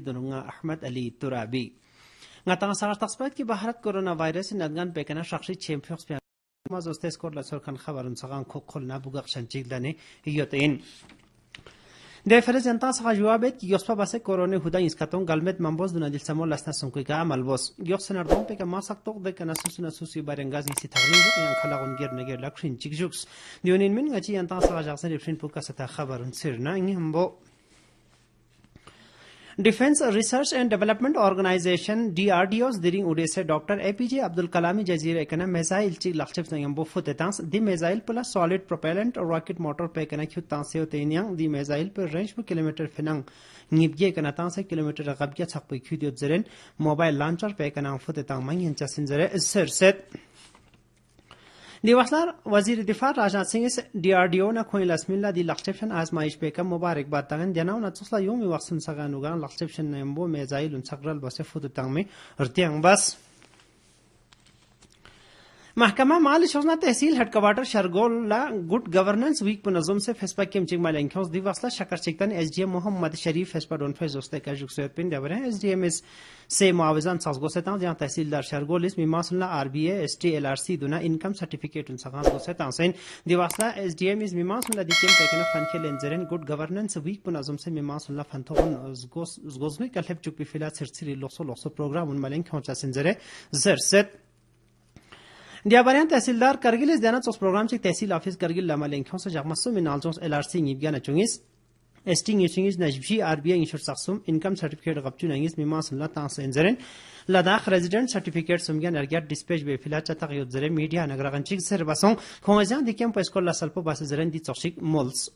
dununga Ahmad Ali Turabi. Nga tanga sangar takspat ki baharat coronavirus nadgan pekana shakshi champions pe maz ostes kor la sorkan khabarun sagan ko kolna bugaq shanchiglane yotain. De فرز انتا سخا جوابت کی یوسپا باسه corona هدا اسکاتون گلمت منبوز دون دل small لسنا سنکوی کا عمل Bose York sinner دون پک ما سکتوق دک نسوس نسوسی بارنگاز نسی تغرین جو یان خلاقون گیر نگیر لکشین چیک جوکس دیونین من گچی انتا سخا جاکسن رفشین پوکا ستا خبرون سرنا انگی هم بو defence research and development organisation D R D Os دیرنگ اڈے سے ڈاکٹر اے پی جے عبد الکلامی جزیر ایکنا میزائل چی لخچف نیم بو فوت دی میزائل پلا سالڈ پروپیلنٹ راکٹ موٹر پہ کنا کیو تانس یو تینیاں دی میزائل پر رینج پر کلومیٹر فننگ نیبگے کنا تانس کلومیٹر غبگیا چھپ پہ کیو دیو زرین موبائل لانچر پہ کنا فوت تانگ چسن زرے سر ست دیواسلار وزیر دفاع راجناتھ سنگھ اس ڈی آر ڈی او نہ کھوئی لسم اللہ دی لخچپشن آزمائش پہ کم مبارک بات تغن دینا نہ تصلا یوم وقت سگان وگان محکمہ مال شوزنا تحصیل ہیڈ کوارٹر شرگول لا گڈ گورننس ویک نظم سے فیسپا کیم چنگ مال انکھوس دی واسلا شکر چکتن S D M Muhammad Sharif فیسپا ڈون فیز دوستے کا جوک سیت پن دیور ہیں۔ ایس ڈی ایم اس سے معاوضان ساز گو سیتاں۔ جہاں تحصیلدار شرگول اس میما سنلا R B A S T L R C دونا income certificate ان سغان گو سیتاں سین۔ دی واسلا ایس ڈی ایم اس میما سنلا دی کیم پیکن فن کے لنزرن گڈ گورننس ویک نظم سے میما سنلا فن تو گوزگوزگوی کلہب چوک فیلا سرسری لوسو لوسو پروگرام ان مالن کھونچا سنزرے زر ست دیابریان تحصیلدار کرگل اس دینا چوس پروگرام چک تحصیل آفیس کرگل لما لنکھوں سے جغمسو من آلزوس ایل آر سی نیبگیا نچونگیس ایسٹنگ یچنگیس نجبشی آر بی آئی انشور سخصوم انکم سرٹیفکیٹ غبچو ننگیس میما سنلا تانس انزرین لداخ ریزیڈنٹ سرٹیفکیٹ سمگیا نرگیار ڈسپیچ بے فلا چتا غیوت زرے میڈیا نگرغن چک سر بسوں کھوزیان دیکھیں پیسکو اللہ سلپو باس زرین دی چوشک مولس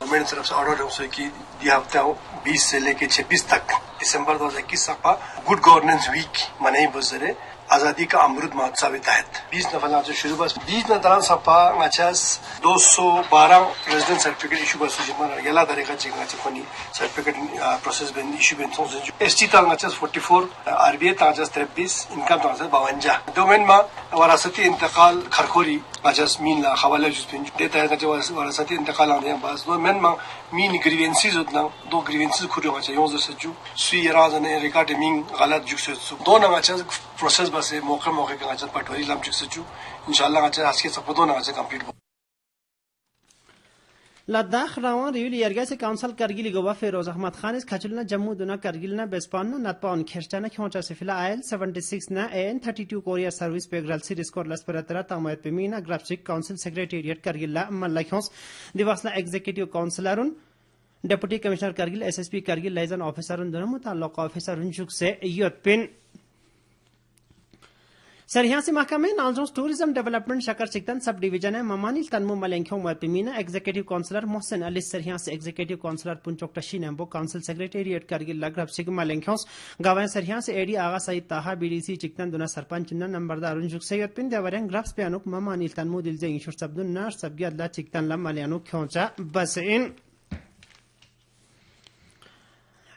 گورنمنٹ طرف سے آرڈر ہے اسے کہ یہ ہفتہ بیس سے لے کے چھبیس تک دسمبر دو ہزار اکیس تک گڈ گورننس ویک منائی بزرے آزادی کا امرت مہوتسو کے تحت۔ بیس نفر سے شروع بس۔ بیس نتران سپا نچاس دو سو بارہ ریزیڈنٹ سرٹیفکیٹ ایشو بس۔ جمع یلا طریقہ چیک نچ کنی سرٹیفکیٹ پروسیس بن ایشو بن سو جی۔ ایس ٹی تانگ نچاس forty four R B A تانچاس تربیس، انکم تانچاس باونجا دومین ما وراثتی انتقال خرخوری نچاس مین لا حوالہ جس بن دیتا ہے نچاس وراثتی انتقال آنے بس۔ دومین ما مین گریوینسیز اتنا۔ دو گریوینسیز کھوری ہوا چاہیے۔ یوز سجو۔ سوی رازنے ریکارڈ مین غلط جو سو دو نچاس پروسیس بس موقع موقع کے غچت پٹوری لم چک سچو انشاءاللہ غچت آج کے سپدو نہ غچت کمپلیٹ لداخ روان ریولی یرگا سے کونسل کرگیلی گوا فیروز احمد خان اس کھچلنا جموں دنا کرگیلنا بیسپان نت پاون کھرچانا کھونچا سے فلا آئل 76 نا این 32 کوریا سروس پہ گرل سی ریسکور لس پر اترا تامایت پہ مینا گرافسک کونسل سیکریٹریٹ کرگیلا ملا کھونس دیواسلا executive کونسلرن deputy commissioner Kargil S S P Kargil liaison officer دونوں متعلق آفیسر جک سے یوت پن سرحیاسی محکمہ نالجوز ٹوریزم ڈیولپمنٹ شکر چکتن سب ڈویژن ہے۔ ممانی تنمو ملنکھوں مرپمینا ایگزیکٹو کونسلر محسن علی سرحیاسی ایگزیکٹو کونسلر پنچوک تشی نمبو، کونسل سیکریٹریٹ کرگل لگرب سگ ملنکھوں گوائن سرحیاسی ایڈی Agha Saeed Taha B D C Chiktan دونا sarpanch نمبردار انجوک سید پن دیورین گرافس پیانوک ممانی تنمو دلزے انشور سبدن نار سبگی اللہ چکتن لم ملیانو کھونچا بس ان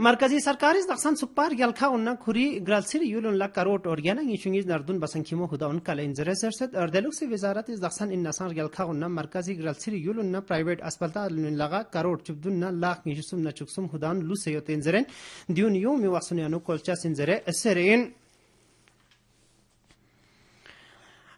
اثر ست مرکزی سرکار اس دخسان سپار یلکھا اننا کھوری گرالسیر یولن لا کروٹ اور یانا یشنگیز نردون بسنکیمو خدا ان کل انزر سرسد اردلوک سے وزارت اس دخسان ان نسان یلکھا اننا مرکزی گرالسیر یولن پرائیویٹ اسپلتا لن لگا کروٹ چبدون نا لاکھ نیشسم نچکسم خدان لو سیوت انزرین دیون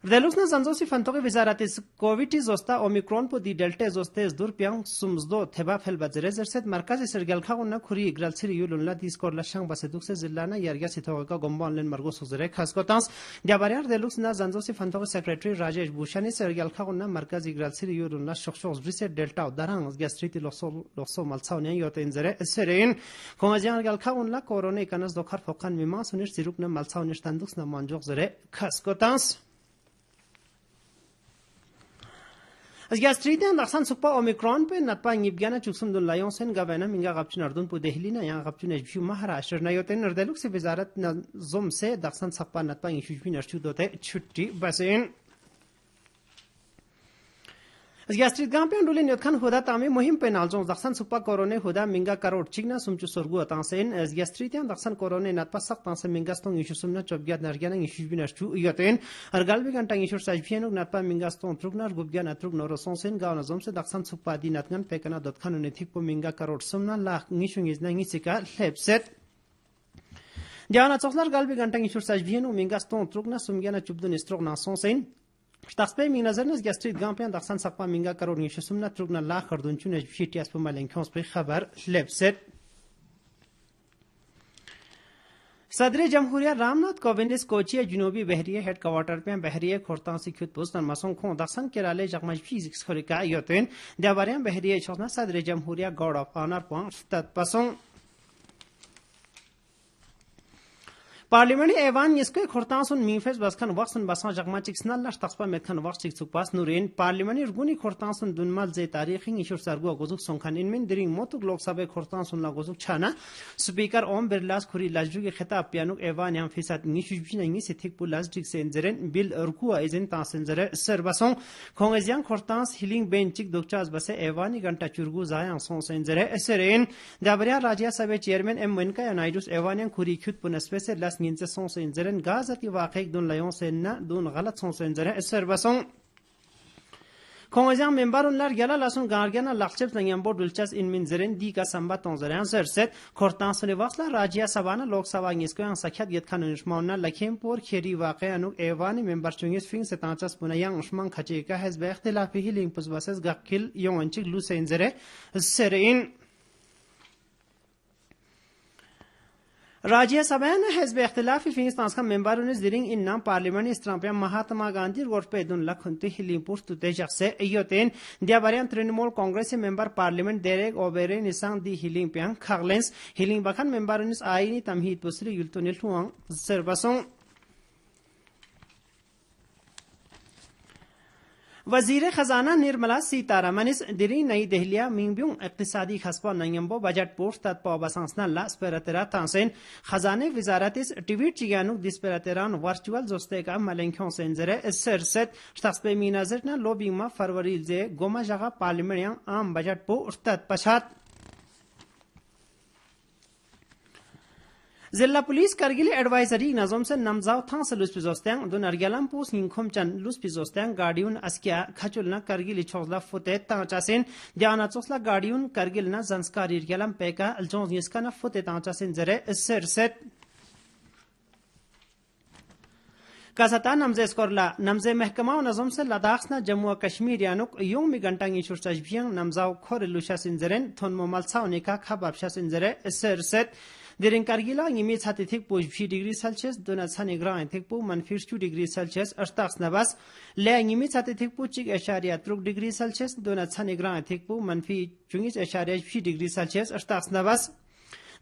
Relus na zanzo si fantoge vizaratis COVID zosta Omicron po di Delta zoste zdur pyang sumzdo theba phel bazere zerset markaz sergal khagun na khuri igral sir yulun la dis kor la shang base dukse zilla na yarga si thoga ka gombon len margo sozere khas ko tans. Dabaryar relus na zanzo si fantoge secretary Rajesh Bhushan sergal khagun na markaz igral sir yulun la shokshok zbrise Delta darang gastriti loso loso malsaun yan yoten zere serin kongajan gal khagun la corona ikanas dokhar fokan mimas unir siruk na malsaun shtandux na manjok zere khas ko tans. Asgas triden daksan sukpa omicron pe natpa ngibgyana chuksum dun layon sen gavena minga gapchun ardun pu dehli na yang gapchun ejbyu mahara ashir na yoten nardaluk se vezarat na zum se daksan sakpa natpa ngishujbin archu dote chutti basin. ᱜᱟᱥᱴᱨᱤᱠ ᱜᱟᱢᱯᱮᱱ ᱨᱩᱞᱤᱱ ᱭᱚᱛᱷᱟᱱ ᱦᱚᱫᱟ ᱛᱟᱢᱮ ᱢᱚᱦᱤᱢ ᱯᱮ ᱱᱟᱞᱡᱚᱝ ᱫᱟᱠᱥᱟᱱ ᱥᱩᱯᱟ ᱠᱚᱨᱚᱱᱮ ᱦᱚᱫᱟ ᱢᱤᱝᱜᱟ carrot ᱪᱤᱜᱱᱟ ᱥᱩᱢᱪᱩ ᱥᱚᱨᱜᱩ ᱟᱛᱟᱱᱥᱮᱱ S ᱜᱟᱥᱴᱨᱤ ᱛᱮᱱ ᱫᱟᱠᱥᱟᱱ ᱠᱚᱨᱚᱱᱮ ᱱᱟᱛᱯᱟ ᱥᱟᱠ ᱛᱟᱱᱥᱮ ᱢᱤᱝᱜᱟ ᱥᱛᱚᱝ ᱤᱥᱩ ᱥᱩᱢᱱᱟ ᱪᱚᱵᱜᱭᱟ ᱱᱟᱨᱜᱭᱟᱱ ᱤᱥᱩ ᱵᱤᱱᱟ ᱥᱴᱩ ᱤᱭᱟᱛᱮᱱ ᱟᱨᱜᱟᱞᱵᱮ ᱜᱟᱱᱴᱟᱝ ᱤᱥᱩ ᱥᱟᱡ ᱯᱷᱤᱭᱟᱱᱩ ᱱᱟᱛᱯᱟ ᱢᱤᱝᱜᱟ ᱥᱛᱚᱝ ᱛᱨᱩᱜᱱᱟᱨ ᱜᱩᱵᱜᱭᱟ ᱱᱟᱛᱨᱩᱜ ᱱᱚᱨᱚ ᱥᱚᱱᱥᱮᱱ ᱜᱟᱣ ᱱᱟᱡᱚᱢ ᱥᱮ ᱫᱟᱠᱥᱟᱱ ᱥᱩᱯᱟ ᱫᱤ ᱱᱟᱛᱜᱟᱱ ᱯᱮᱠᱟᱱᱟ ᱫᱚᱛᱠᱷᱟᱱ ᱩᱱᱮ thick ᱯᱚ ᱢᱤᱝᱜᱟ carrot ᱥᱩᱢᱱᱟ ᱞᱟᱠ ᱱᱤᱥᱩᱝ ᱤᱡᱱᱟ ᱱᱤᱥᱤᱠᱟ ᱞᱮᱯᱥᱮᱴ ᱡᱟᱱᱟ ᱪᱚᱥᱞᱟᱨ ᱜᱟᱞᱵᱮ ᱜᱟᱱᱴᱟᱝ ᱤᱥᱩ ᱥᱟᱡ ᱵᱤᱭᱟᱱᱩ ᱢᱤᱝᱜᱟ ᱥᱛᱚᱝ ᱛᱨᱩᱜᱱᱟ ᱥᱩᱢᱜᱭᱟ ᱱᱟ ᱪᱩᱵᱫᱩᱱ ᱤᱥᱛᱨᱚᱜ ᱱᱟ ᱥᱚᱱᱥᱮᱱ شخص پی مین نظر نس گستری گام پیان دخسان سکم مینگا کارو نیشش سوم نت روبنا لاخ خردون چون از بیشتری از پول پی خبر لب سر صدر جمهوری رام نات کووینس کوچی جنوبی بهریه هد کوارتر پیان بهریه خورتان سیکوت پوسن مسون خون دخسان کرالی جامعه فیزیکس خوری کایوتن دیواریم بهریه چون نه صدر جمهوری گارد آف آنر پان استاد پسون پارلیمنی ایوان یسکو خورتان سن میفز بسکن وقتن بسان جگما چکس نلش تقسپا متکن وقت چکس پاس نورین پارلیمنی رگونی خورتان سن دون مال زی تاریخی ایشور سرگو گوزوک سونکن ان من درین موتوک لوک سبا خورتان سن لاگوزوک چانا. سپیکر اوم برلاس خوری لجو کے خطاب پیانوک ایوان یم فیصد نیشوش بشین انگی سی تھک پو لازجک سے انزرین بیل رکو ایزن تاسن زر سر بسون کونگزیان خورتان ہیلنگ بین چک دوکچاز بسے ایوانی گھنٹا چرگو زایان سون سن زر سرین دابریا راجیا سبا چیئرمین ام ونکا نائڈوس ایوانیان خوری کھت پو نسبے سے لس ngin se song sen zeren gaza ki waqe dun layon sen na dun galat song sen zeren eser basong Kongajang membarunlar gala lasun gargana lakchep zangyam bor dulchas in min zeren di ka samba ton zeren ser set. Kortan sule vaqla rajya sabana lok sava ngis ko ang sakyat yet kan unishmaunna lakhim por kheri waqe anuk evani member chungis fing se tanchas buna yang ushman khache ka hezbe ikhtilafi hiling puzbases gakkil yonchik lu sen zere serin فینستانس کا ممبر نے زرینگ ان نام parliament استرامپیا Mahatma Gandhi گوٹ پہ دن لکھن تی ہلی post تے جخ سے ایوتین دیا بریان Trinamool Congress member parliament Derek اوبیرے نسان دی ہلینگ پیان کھغلنس ہلینگ بکھن ممبر نس آئینی تمہید وزیر خزانہ نرملا سیتارمن دری نئی دہلیہ میمبیوں اقتصادی خسپا نیمبو بجٹ پوسٹ تت پو بسانسنا لا سپیرترا تانسین خزانے وزارت اس ٹویٹ چیگانو دی سپیرتران ورچوال زوستے کا ملنکھوں سنزر سر ست شخص می نظر نہ لوبی فروری زے گوما جگہ پارلیمنیاں عام بجٹ پو ارتت پشات ضلع پولیس کرگل ایڈوائزری نظم سے نمزاو تھان سے لوس پیزوستیاں دو نرگلام پوس نینکھم چن لوس پیزوستیاں گاڑیون اسکیا کھچل نہ کرگل چھوزلا فوتے تانچا سین دیانا چوسلا گاڑیون کرگل نہ زنسکاری رگلام پیکا الجونز یسکا نہ فوتے تانچا سین زرے سر ست کاستا نمزے سکورلا نمزے محکمہ و نظم سے لداخ نہ جموں و کشمیر یانک یوم می گنٹنگی شور سجبیان نمزاو کھور لوشا سنزرن تھون مملسا و نکا خباب شا سنزرے سر ست Derin Kargila ngimi chati thikpo 20 degree Celsius dona chani grain thikpo man 52 degree Celsius ashtax nabas le ngimi chati thikpo chik ashariya 3 degree Celsius dona chani grain thikpo man fi chungis ashariya 20 degree Celsius ashtax nabas.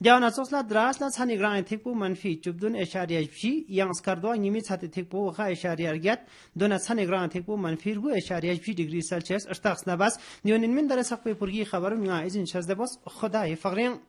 Diawna sosla dras la chani grain thikpo manfi chubdun ashariya bhi yang skardwa ngimi chati thikpo kha ashariya gyat dona chani grain thikpo manfi gu ashariya bhi degree celsius ashtax nabas. Nyonin min dara sakpe purgi khabar nga izin shazda bas khuda ye fagrin